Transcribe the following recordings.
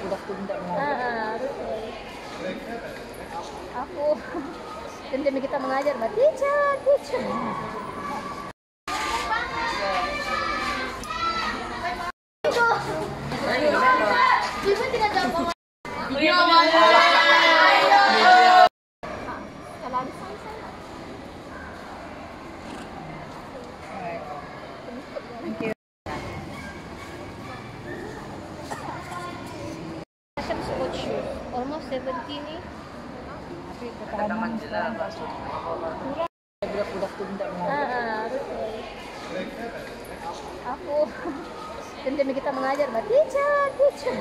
udah tunda Ah, mengajar. ah, betul. Aku dan demi kita mengajar, Mbak. Teacher, teacher. Almost 70 nih. Tapi ketahanan sekarang masuk. Udah udah tunda Ah, ah. Aku dan demi kita mengajar, Mbak. Teacher, teacher.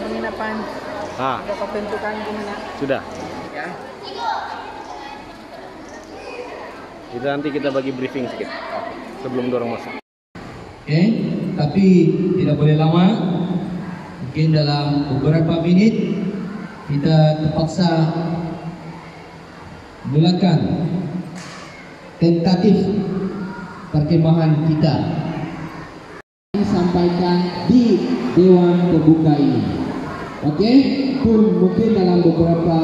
Penginapan Ah, sudah kau tentukan di mana? sudah. Ya. Kita nanti kita bagi briefing sedikit sebelum dorong masuk. Oke, tapi tidak boleh lama. Mungkin dalam beberapa menit kita terpaksa mulakan tentatif perkemahan kita disampaikan di Dewan Terbuka ini. Oke, pun mungkin dalam beberapa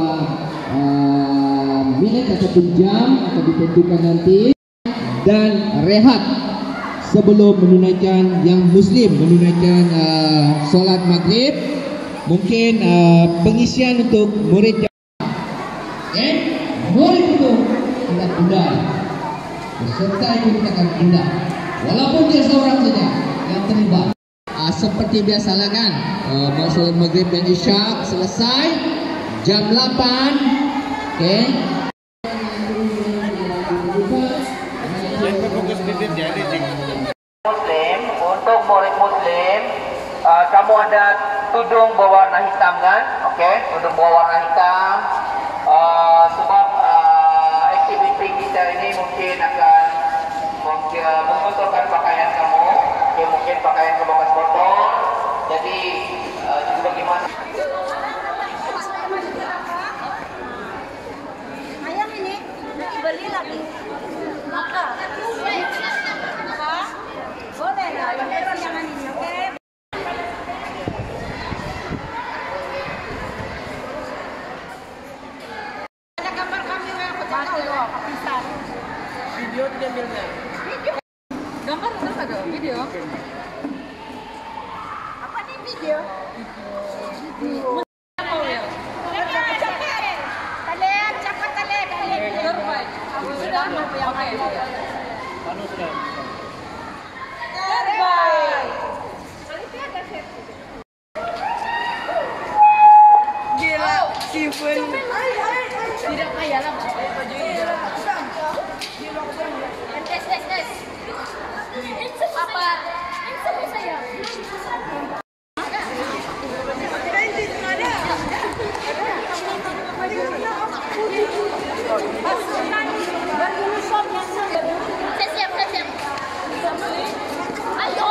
uh, menit ataupun jam akan ditentukan nanti. Dan rehat sebelum menunaikan yang muslim menunaikan uh, solat maghrib. Mungkin uh, pengisian untuk murid jamaah. Okay? murid itu kita tunda peserta itu akan tunda walaupun dia seorang saja yang terlibat seperti biasalah kan uh, solat maghrib dan isya selesai jam 8 okay? Muslim untuk murid Muslim uh, kamu ada tudung berwarna hitam kan? Oke, tudung berwarna hitam. Uh, sebab mungkin pakaian bekas kotor. Jadi uh, jadi bagaimana? Ayam ini beli lagi. Maka. Boleh lah, jangan ini, oke? Ada gambar kami yang Masih loh, kepisah. Video tidak ambilnya. Gambar udah ada video. Apa nih video? Video. Kalian cepat kalian kalian terbaik. Sudah apa yang lain? Terbaik. Gila, Steven. Tidak kaya lah. Tes tes tes. Apa? Sama saya. Saya siap, saya siap. Ayo.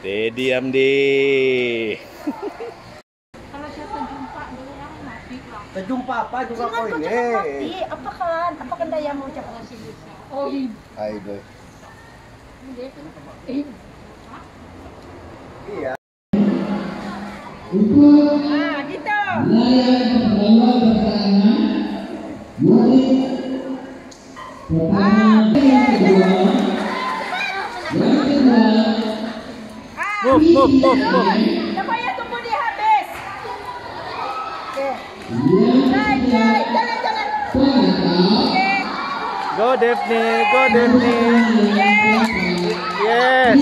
Teddy Amdi. Terjumpa apa juga Jangan kau kau ini. cakap mati. Apa kan? Apa kan daya mau cakap nasi? Oh, Hai boy. Iya. Nah, gitu. Layar pertama murid pertama Move, move, move, move. Supaya dia habis. Jalan, jalan. Okey. Go Daphne, go Daphne. Yes.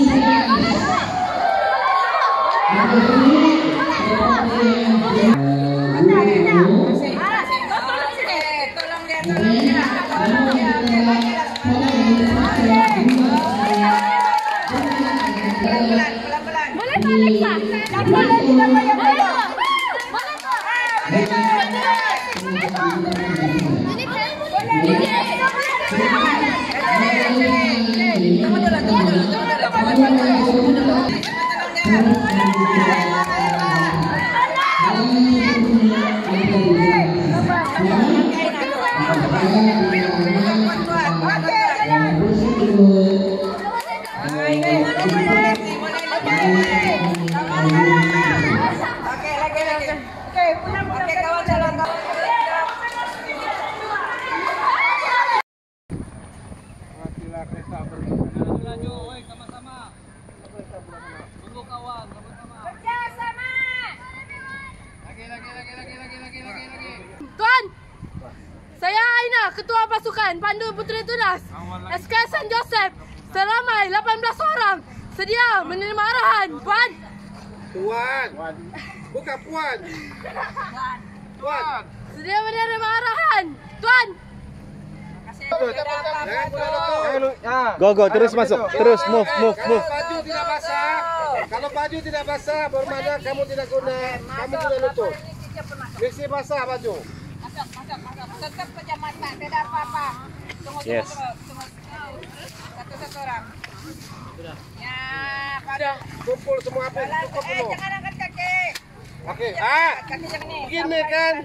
Ah, kau tolong sini. Tolong dia, tolong Okey, lagi, lagi. Okey, Sedia menerima arahan, Puan Tuan. Bukan puan. Tuan. Sedia menerima arahan, Tuan Go, go, terus masuk. Terus move, move, move. baju tidak basah, kalau baju tidak basah, bermakna kamu tidak guna, kamu tidak lutut. Mesti basah baju. Masuk, masuk, masuk. Tetap kecamatan, tidak apa-apa. Tunggu, Yes. tunggu, tunggu. Satu-satu orang. Ya, pada. Kumpul semua apa? Cukup eh, belum? jangan angkat kaki. Oke. Ah, Kaki. Begini sampai ke kan?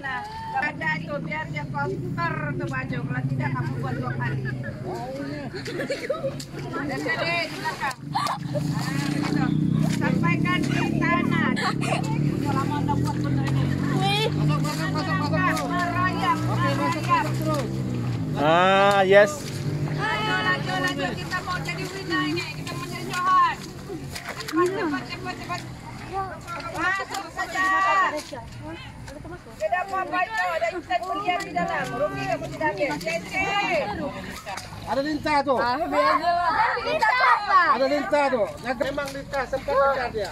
Ada itu, biar dia kotor tuh baju. Kalau tidak, kamu buat dua kali. Dan. Ah. Sampaikan di tanah. Lama anda buat benda ini. Masuk, masuk, masuk, masuk. Merayap, merayap. Ah, yes. Masuk saja. Tidak apa-apa itu ada insan kuliah di dalam. Rugi kamu tidak ambil. Cece. ada lintah tuh. Apa? Ada lintah tuh. Memang lintah sempat kejar dia.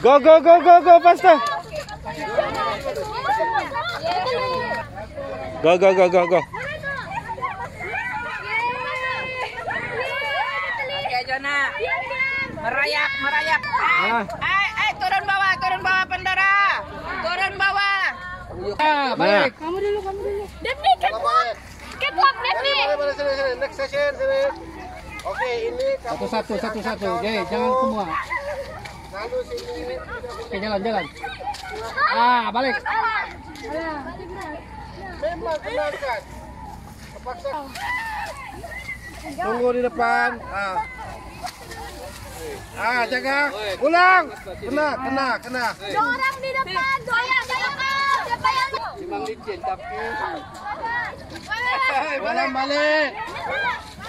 Go, go, go, go, go, faster. Go, go, go, go, go. Jona. Merayap merayap. Eh, eh, eh turun bawah turun bawah pendara. Turun bawah. Ah, balik. Daphne, catwalk Catwalk, Daphne Balik, balik, sini, sini. Next session, sini. Oke, ini kamu Satu satu satu. Oke, jangan semua. Lalu sini. Oke, jalan jalan. Ah, balik. Memang kenalkan. Terpaksa. Tunggu di depan. Ah. Ah, jaga. Ulang. Kena, kena, kena. Orang di depan, saya, saya Siapa yang Memang licin tapi Ulang balik.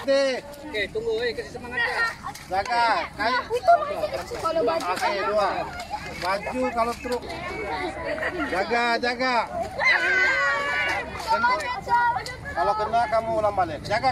Oke, tunggu eh kasih semangat ya. jaga. Kayu. Oke, dua. Baju kalau truk. Jaga, jaga. Kalau kena kamu ulang balik. Jaga.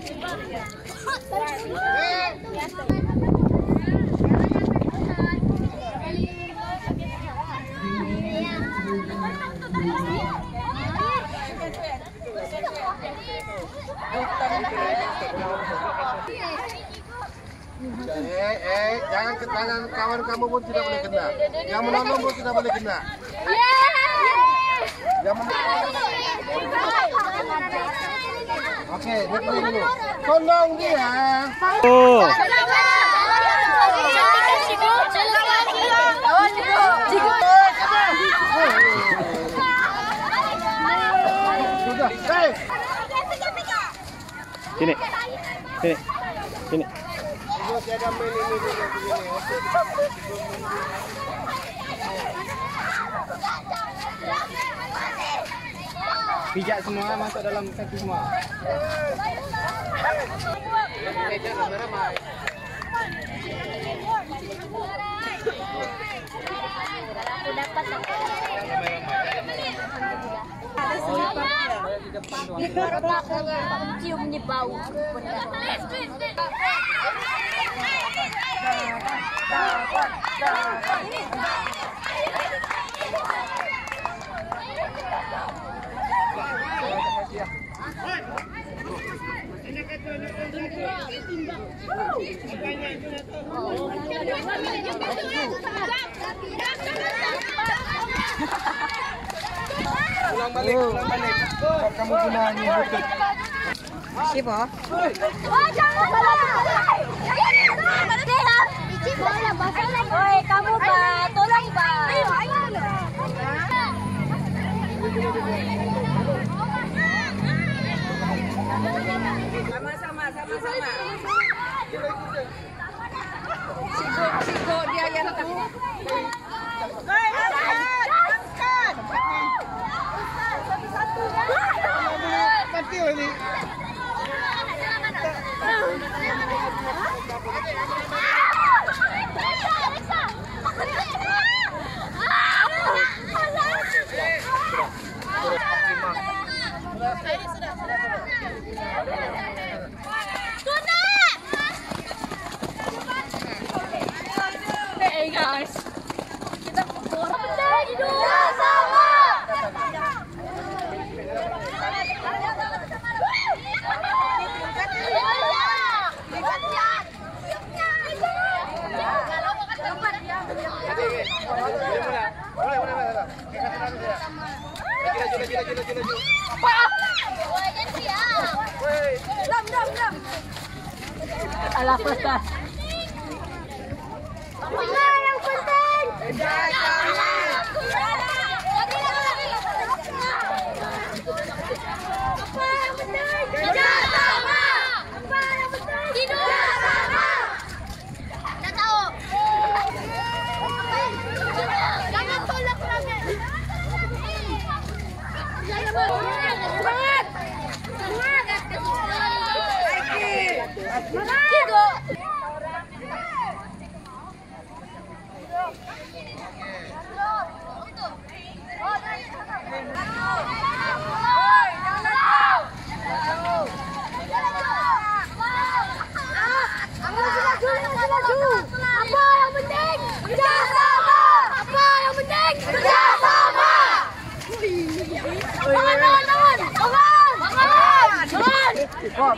Eh, eh, jangan ke tangan kawan kamu pun tidak boleh kena. Yang menolong pun tidak boleh kena. Yang menolong. Oke, dia pergi dulu. Tolong dia. Oh. Sudah. Hey. Sini. Sini. Sini. Masih ada main ini juga begini. Pijak semua masuk dalam kaki semua. Baru aku cium nih bau. Pulang balik, pulang balik. Kamu kamu tolong Pak. Sama-sama, sama-sama. Sigo, sigo dia yang Hei, angkat, angkat. Kecil ini. Hey guys. Boleh, boleh, boleh. Kita tenang saja. Lagi, lagi, lagi, lagi, lagi. Alah, pasal. yang penting. Apa yang penting? Kerjasama. Apa yang penting? Kerjasama. Tak tahu. Jangan tolak lagi. Semangat. Semangat. Semangat. Tiga. Apa yang penting? Kerjasama. Apa yang penting? Kerjasama. Tangan, tangan, tangan. Tangan. Tangan. Tangan.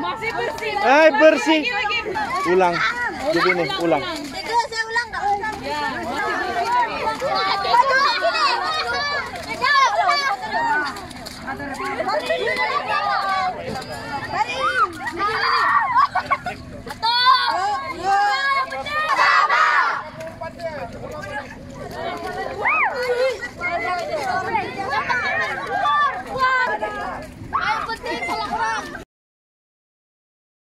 Masih bersih Ay, bersih. Ulang. Jadi nih, ulang.